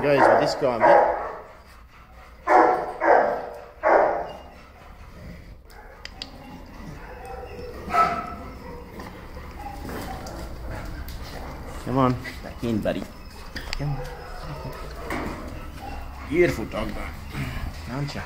goes with this guy, mate. Come on, back in, buddy. Come on. Beautiful dog, though, aren't you?